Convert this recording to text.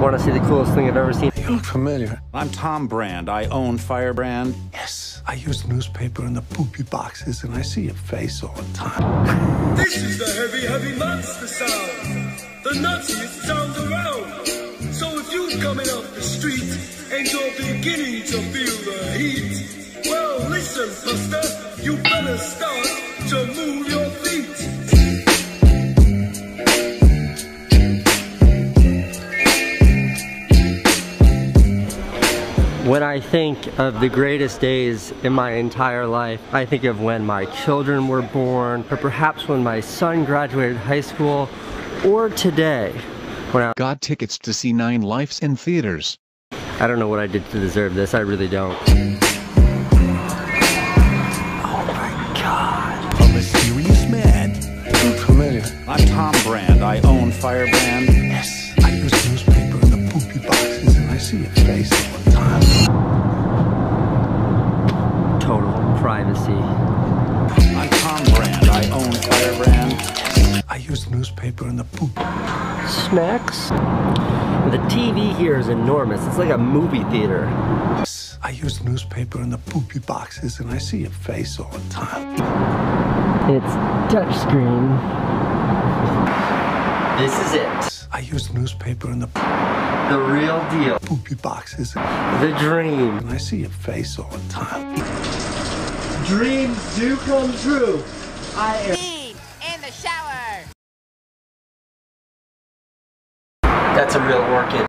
Want to see the coolest thing I've ever seen? You look familiar. I'm Tom Brand. I own Firebrand. Yes, I use the newspaper in the poopy boxes, and I see your face all the time. This is the heavy, heavy monster sound. The nuttiest sound around. So if you're coming up the street and you're beginning to feel the heat, well, listen, Buster, you better start to move your feet. When I think of the greatest days in my entire life, I think of when my children were born, or perhaps when my son graduated high school, or today, when I, Got tickets to see Nine Lives in theaters. I don't know what I did to deserve this, I really don't. Oh my god. A mysterious man. You look familiar. I'm Tom Brand. I own Firebrand. Yes, I use newspaper in the poopy boxes, and I see your face all the time. Total privacy. I'm Tom Brand. I own Firebrand. I use newspaper in the poop. Snacks? The TV here is enormous, it's like a movie theater. I use newspaper in the poopy boxes, and I see your face all the time. It's touchscreen. This is it. I used newspaper in the the real deal. Poopy boxes. The dream. I see your face all the time. Dreams do come true. I am in the shower. That's a real working.